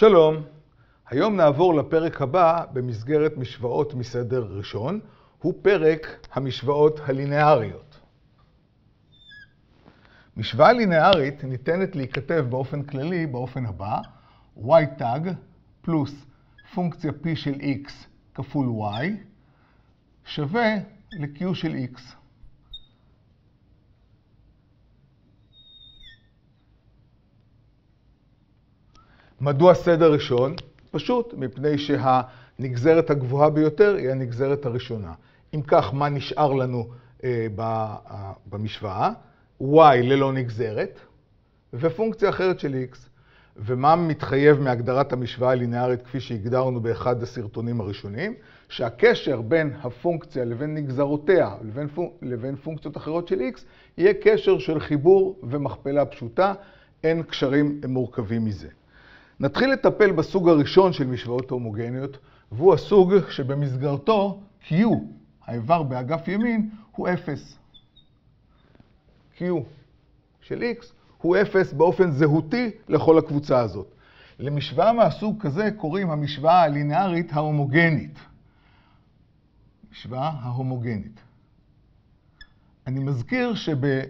שלום, היום נעבור לפרק הבא במסגרת משוואות מסדר ראשון, הוא פרק המשוואות הלינאריות. משוואה לינארית ניתנת להיכתב באופן כללי באופן הבא, y תג פלוס פונקציה p של x כפול y שווה ל-q של x. מדוע סדר ראשון? פשוט, מפני שהנגזרת הגבוהה ביותר היא הנגזרת הראשונה. אם כך, מה נשאר לנו אה, במשוואה? y ללא נגזרת, ופונקציה אחרת של x. ומה מתחייב מהגדרת המשוואה הלינארית כפי שהגדרנו באחד הסרטונים הראשונים? שהקשר בין הפונקציה לבין נגזרותיה לבין, פונק, לבין פונקציות אחרות של x יהיה קשר של חיבור ומכפלה פשוטה, אין קשרים מורכבים מזה. נתחיל לטפל בסוג הראשון של משוואות הומוגניות, והוא הסוג שבמסגרתו Q, האיבר באגף ימין, הוא 0. Q של X הוא 0 באופן זהותי לכל הקבוצה הזאת. למשוואה מהסוג כזה קוראים המשוואה הלינארית ההומוגנית. משוואה ההומוגנית. אני מזכיר שב...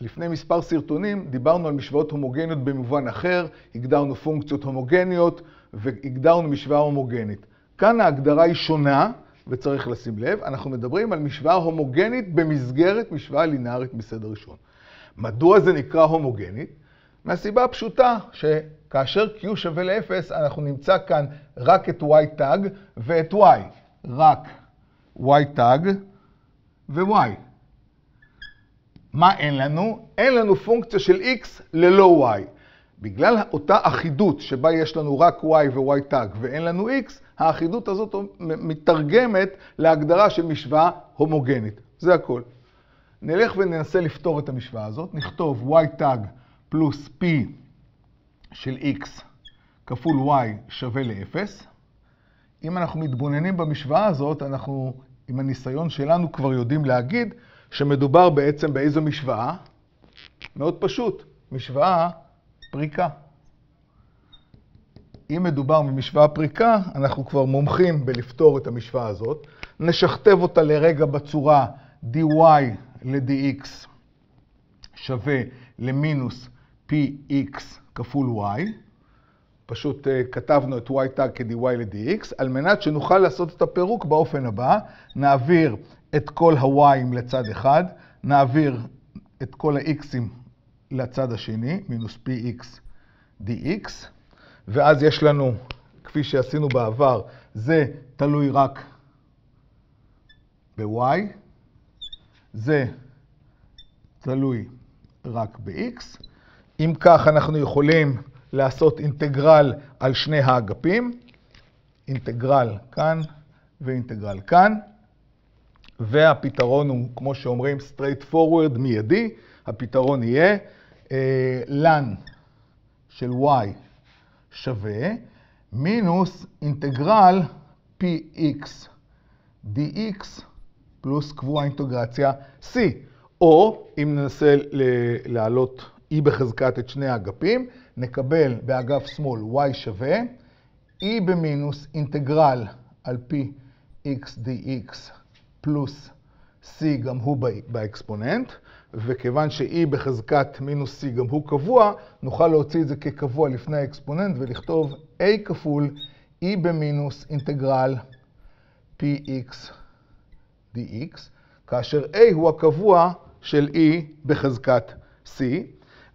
לפני מספר סרטונים דיברנו על משוואות הומוגניות במובן אחר, הגדרנו פונקציות הומוגניות והגדרנו משוואה הומוגנית. כאן ההגדרה היא שונה, וצריך לשים לב, אנחנו מדברים על משוואה הומוגנית במסגרת משוואה לינארית מסדר ראשון. מדוע זה נקרא הומוגנית? מהסיבה הפשוטה שכאשר Q שווה ל-0, אנחנו נמצא כאן רק את Y תג ואת Y. רק Y תג ו-Y. מה אין לנו? אין לנו פונקציה של x ללא y. בגלל אותה אחידות שבה יש לנו רק y ו-y תג ואין לנו x, האחידות הזאת מתרגמת להגדרה של משוואה הומוגנית. זה הכל. נלך וננסה לפתור את המשוואה הזאת. נכתוב y תג פלוס p של x כפול y שווה ל-0. אם אנחנו מתבוננים במשוואה הזאת, אנחנו עם הניסיון שלנו כבר יודעים להגיד שמדובר בעצם באיזו משוואה? מאוד פשוט, משוואה פריקה. אם מדובר במשוואה פריקה, אנחנו כבר מומחים בלפתור את המשוואה הזאת. נשכתב אותה לרגע בצורה dy ל-dx שווה למינוס px כפול y. פשוט uh, כתבנו את y תג כ-dy ל-dx, על מנת שנוכל לעשות את הפירוק באופן הבא, נעביר את כל ה-y'ים לצד אחד, נעביר את כל ה-x'ים לצד השני, מינוס px dx, ואז יש לנו, כפי שעשינו בעבר, זה תלוי רק ב-y, זה תלוי רק ב-x. אם כך, אנחנו יכולים לעשות אינטגרל על שני האגפים, אינטגרל כאן ואינטגרל כאן. והפתרון הוא, כמו שאומרים, straight forward, מיידי. הפתרון יהיה אה, ln של y שווה מינוס אינטגרל px dx פלוס קבוע אינטגרציה c. או אם ננסה להעלות e בחזקת את שני האגפים, נקבל באגף שמאל y שווה e במינוס אינטגרל על px dx פלוס c גם הוא באקספוננט, וכיוון ש-e בחזקת מינוס c גם הוא קבוע, נוכל להוציא את זה כקבוע לפני האקספוננט ולכתוב a כפול e במינוס אינטגרל px dx, כאשר a הוא הקבוע של e בחזקת c,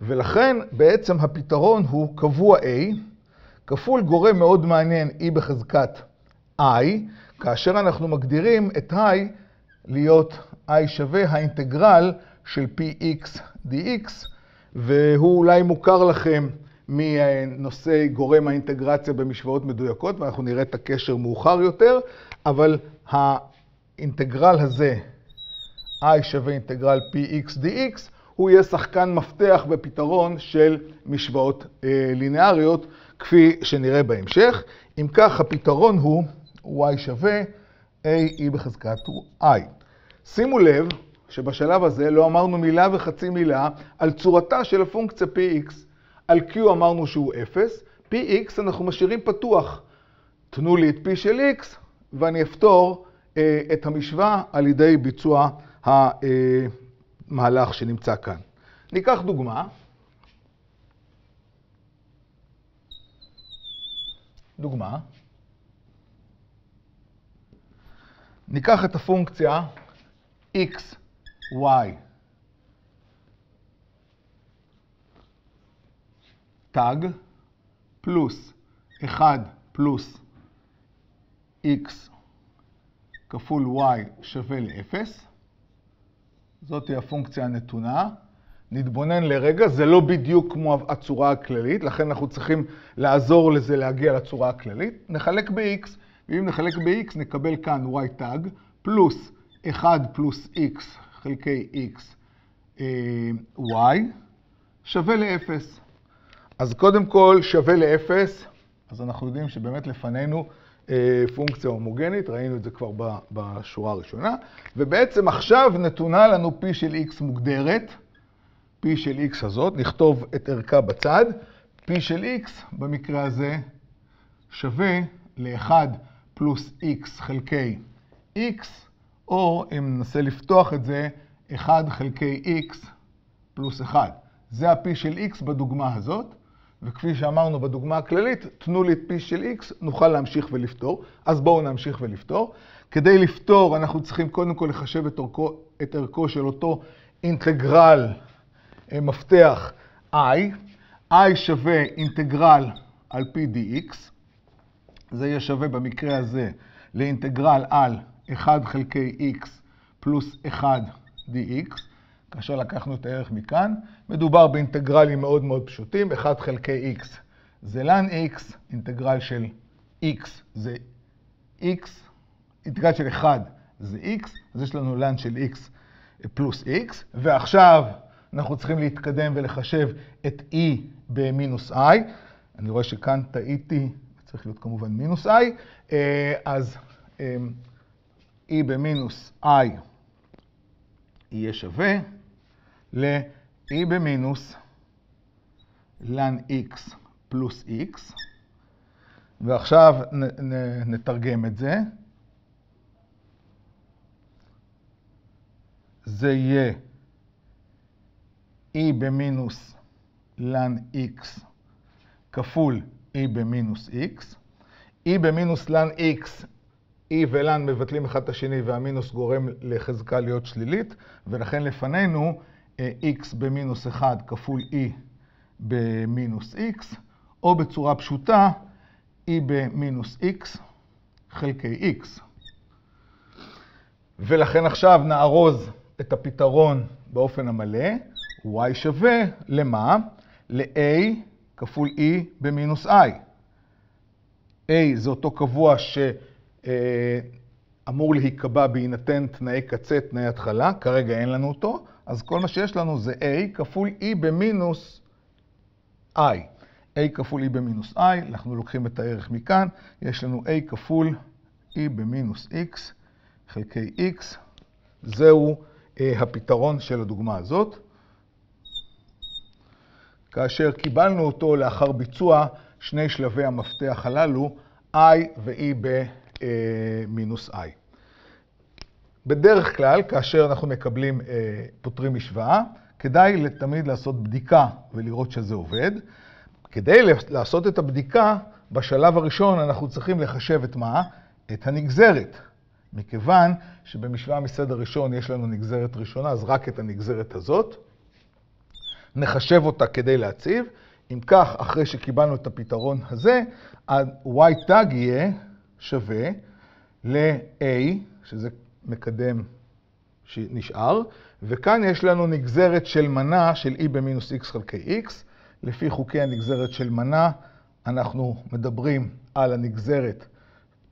ולכן בעצם הפתרון הוא קבוע a, כפול גורם מאוד מעניין e בחזקת i, כאשר אנחנו מגדירים את i להיות i שווה האינטגרל של px dx, והוא אולי מוכר לכם מנושא גורם האינטגרציה במשוואות מדויקות, ואנחנו נראה את הקשר מאוחר יותר, אבל האינטגרל הזה, i שווה אינטגרל px dx, הוא יהיה שחקן מפתח בפתרון של משוואות אה, לינאריות, כפי שנראה בהמשך. אם כך, הפתרון הוא y שווה a e בחזקת i. שימו לב שבשלב הזה לא אמרנו מילה וחצי מילה על צורתה של הפונקציה px. על q אמרנו שהוא 0, px אנחנו משאירים פתוח. תנו לי את p של x ואני אפתור אה, את המשוואה על ידי ביצוע המהלך שנמצא כאן. ניקח דוגמה. דוגמה. ניקח את הפונקציה x, y, תג, פלוס 1 פלוס x כפול y שווה ל-0. זאת הפונקציה הנתונה. נתבונן לרגע, זה לא בדיוק כמו הצורה הכללית, לכן אנחנו צריכים לעזור לזה להגיע לצורה הכללית. נחלק ב-x, ואם נחלק ב-x נקבל כאן y תג, פלוס 1 פלוס x חלקי x אה, y שווה ל-0. אז קודם כל שווה ל-0, אז אנחנו יודעים שבאמת לפנינו אה, פונקציה הומוגנית, ראינו את זה כבר בשורה הראשונה, ובעצם עכשיו נתונה לנו p של x מוגדרת, p של x הזאת, נכתוב את ערכה בצד, p של x במקרה הזה שווה ל-1 פלוס x חלקי x, או אם ננסה לפתוח את זה, 1 חלקי x פלוס 1. זה ה-p של x בדוגמה הזאת. וכפי שאמרנו בדוגמה הכללית, תנו לי את p של x, נוכל להמשיך ולפתור. אז בואו נמשיך ולפתור. כדי לפתור, אנחנו צריכים קודם כל לחשב את ערכו, את ערכו של אותו אינטגרל אה, מפתח i. i שווה אינטגרל על p dx. זה יהיה שווה במקרה הזה לאינטגרל על 1 חלקי x פלוס 1 dx. כאשר לקחנו את הערך מכאן, מדובר באינטגרלים מאוד מאוד פשוטים, 1 חלקי x זה ln x, אינטגרל של x זה x, אינטגרל של 1 זה x, אז יש לנו ln של x פלוס x, ועכשיו אנחנו צריכים להתקדם ולחשב את e במינוס i. אני רואה שכאן טעיתי, צריך להיות כמובן מינוס i, אה, אז אה, e במינוס i יהיה שווה. ל-e במינוס ln x פלוס x, ועכשיו נ, נ, נתרגם את זה. זה יהיה e במינוס ln x כפול e במינוס x. e במינוס ln x e ו-ln מבטלים אחד את השני והמינוס גורם לחזקה להיות שלילית, ולכן לפנינו x במינוס 1 כפול e במינוס x, או בצורה פשוטה, e במינוס x חלקי x. ולכן עכשיו נארוז את הפתרון באופן המלא, y שווה למה? ל-a כפול e במינוס i. a זה אותו קבוע שאמור להיקבע בהינתן תנאי קצה, תנאי התחלה, כרגע אין לנו אותו, אז כל מה שיש לנו זה a כפול e במינוס i. a כפול e במינוס i, אנחנו לוקחים את הערך מכאן, יש לנו a כפול e במינוס x חלקי x, זהו uh, הפתרון של הדוגמה הזאת. כאשר קיבלנו אותו לאחר ביצוע שני שלבי המפתח הללו, i ו-e במינוס i. בדרך כלל, כאשר אנחנו מקבלים, אה, פותרים משוואה, כדאי תמיד לעשות בדיקה ולראות שזה עובד. כדי לעשות את הבדיקה, בשלב הראשון אנחנו צריכים לחשב את מה? את הנגזרת. מכיוון שבמשוואה מסדר ראשון יש לנו נגזרת ראשונה, אז רק את הנגזרת הזאת. נחשב אותה כדי להציב. אם כך, אחרי שקיבלנו את הפתרון הזה, ה-y תג יהיה שווה ל-a, שזה מקדם שנשאר, וכאן יש לנו נגזרת של מנה של e במינוס x חלקי x. לפי חוקי הנגזרת של מנה, אנחנו מדברים על הנגזרת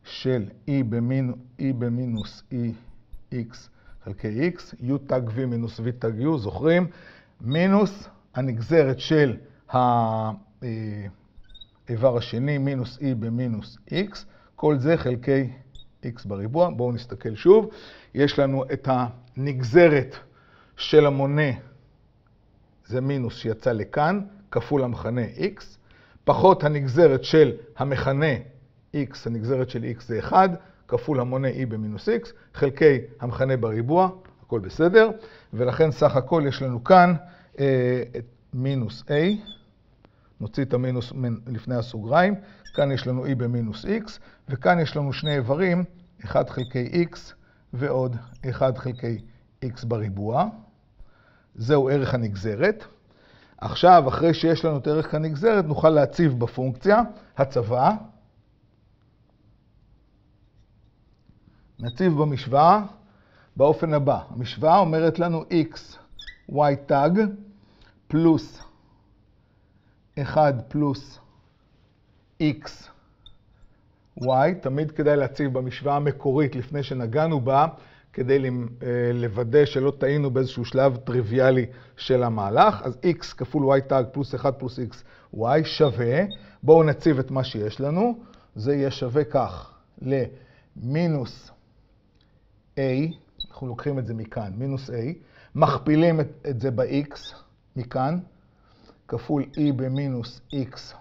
של e, במינ... e במינוס e x חלקי x, u תג v מינוס v תג u, זוכרים? מינוס הנגזרת של האיבר השני, מינוס e במינוס x, כל זה חלקי x בריבוע. בואו נסתכל שוב. יש לנו את הנגזרת של המונה, זה מינוס שיצא לכאן, כפול המכנה x, פחות הנגזרת של המכנה x, הנגזרת של x זה 1, כפול המונה e במינוס x, חלקי המכנה בריבוע, הכל בסדר, ולכן סך הכל יש לנו כאן אה, מינוס a, נוציא את המינוס לפני הסוגריים, כאן יש לנו e במינוס x, וכאן יש לנו שני איברים, 1 חלקי x ועוד 1 חלקי x בריבוע. זהו ערך הנגזרת. עכשיו, אחרי שיש לנו את ערך הנגזרת, נוכל להציב בפונקציה הצבה. נציב במשוואה באופן הבא. המשוואה אומרת לנו x, y תג, פלוס 1 פלוס x, y. תמיד כדאי להציב במשוואה המקורית לפני שנגענו בה, כדי אה, לוודא שלא טעינו באיזשהו שלב טריוויאלי של המהלך. אז x כפול y תג פלוס 1 פלוס x, y שווה, בואו נציב את מה שיש לנו, זה יהיה שווה כך למינוס a, אנחנו לוקחים את זה מכאן, מינוס a, מכפילים את, את זה ב-x מכאן, כפול e במינוס x,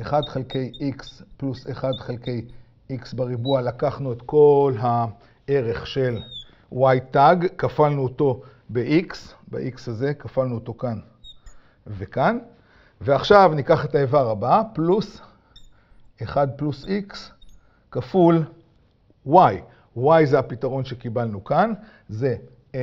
1 חלקי x פלוס 1 חלקי x בריבוע, לקחנו את כל הערך של y תג, כפלנו אותו ב-x, ב-x הזה, כפלנו אותו כאן וכאן, ועכשיו ניקח את האיבר הבא, פלוס 1 פלוס x כפול y. y זה הפתרון שקיבלנו כאן, זה a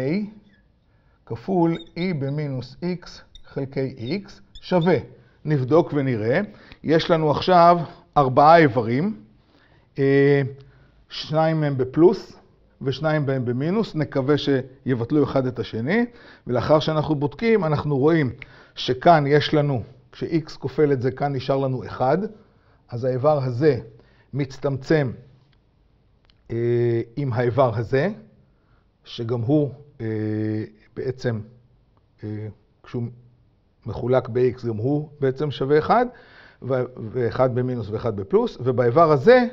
כפול e במינוס x חלקי x שווה. נבדוק ונראה. יש לנו עכשיו ארבעה איברים, אה, שניים מהם בפלוס ושניים מהם במינוס, נקווה שיבטלו אחד את השני, ולאחר שאנחנו בודקים, אנחנו רואים שכאן יש לנו, כש-x כופל את זה, כאן נשאר לנו 1, אז האיבר הזה מצטמצם אה, עם האיבר הזה, שגם הוא אה, בעצם, כשהוא מחולק ב-x, גם הוא בעצם שווה 1, ו-1 במינוס ו-1 בפלוס, ובאיבר הזה,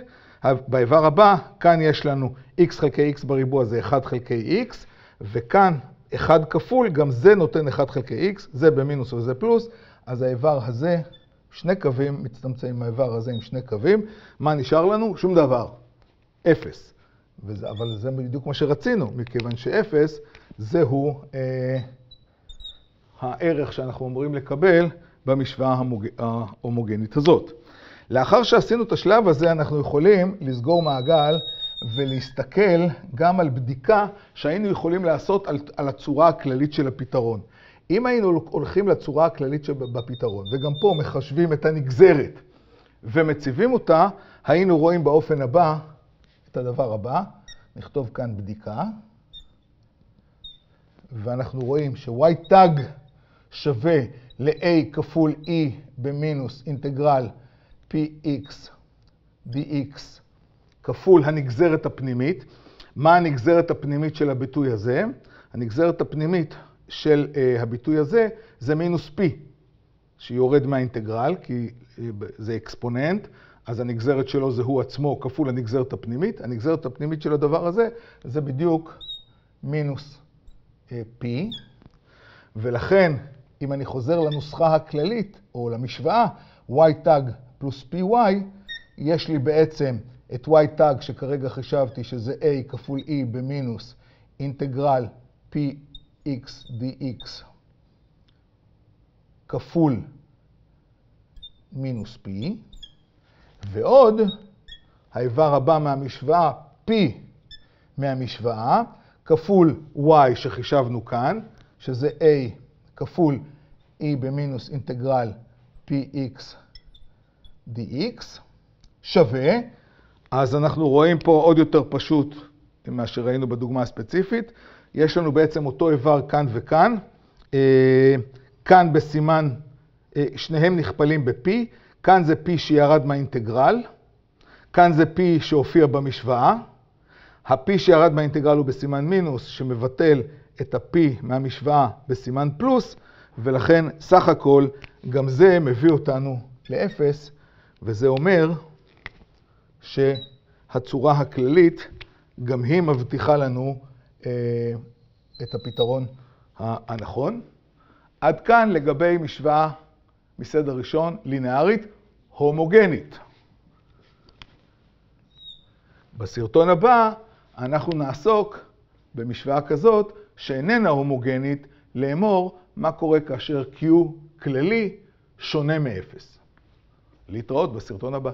באיבר הבא, כאן יש לנו x חלקי x בריבוע זה 1 חלקי x, וכאן 1 כפול, גם זה נותן 1 חלקי x, זה במינוס וזה פלוס, אז האיבר הזה, שני קווים מצטמצמים האיבר הזה עם שני קווים, מה נשאר לנו? שום דבר. אפס. וזה, אבל זה בדיוק מה שרצינו, מכיוון שאפס זהו אה, הערך שאנחנו אמורים לקבל במשוואה. ההומוגנית הזאת. לאחר שעשינו את השלב הזה, אנחנו יכולים לסגור מעגל ולהסתכל גם על בדיקה שהיינו יכולים לעשות על, על הצורה הכללית של הפתרון. אם היינו הולכים לצורה הכללית שבפתרון, וגם פה מחשבים את הנגזרת ומציבים אותה, היינו רואים באופן הבא את הדבר הבא, נכתוב כאן בדיקה, ואנחנו רואים ש-y תג שווה ל-a כפול e במינוס אינטגרל px dx כפול הנגזרת הפנימית. מה הנגזרת הפנימית של הביטוי הזה? הנגזרת הפנימית של uh, הביטוי הזה זה מינוס p, שיורד מהאינטגרל, כי uh, זה אקספוננט, אז הנגזרת שלו זה הוא עצמו כפול הנגזרת הפנימית. הנגזרת הפנימית של הדבר הזה זה בדיוק מינוס uh, p, ולכן אם אני חוזר לנוסחה הכללית, או למשוואה, y תג פלוס py, יש לי בעצם את y תג שכרגע חישבתי שזה a כפול e במינוס אינטגרל px dx כפול מינוס p, ועוד האיבר הבא מהמשוואה, p מהמשוואה, כפול y שחישבנו כאן, שזה a כפול e במינוס אינטגרל px dx שווה, אז אנחנו רואים פה עוד יותר פשוט ממה שראינו בדוגמה הספציפית. יש לנו בעצם אותו איבר כאן וכאן. אה, כאן בסימן, אה, שניהם נכפלים ב-p, כאן זה p שירד מהאינטגרל, כאן זה p שהופיע במשוואה. ה-p שירד מהאינטגרל הוא בסימן מינוס, שמבטל את ה-p מהמשוואה בסימן פלוס, ולכן סך הכל גם זה מביא אותנו לאפס, וזה אומר שהצורה הכללית גם היא מבטיחה לנו אה, את הפתרון הנכון. עד כאן לגבי משוואה מסדר ראשון, לינארית, הומוגנית. בסרטון הבא אנחנו נעסוק במשוואה כזאת שאיננה הומוגנית, לאמור מה קורה כאשר Q כללי שונה מ-0. להתראות בסרטון הבא.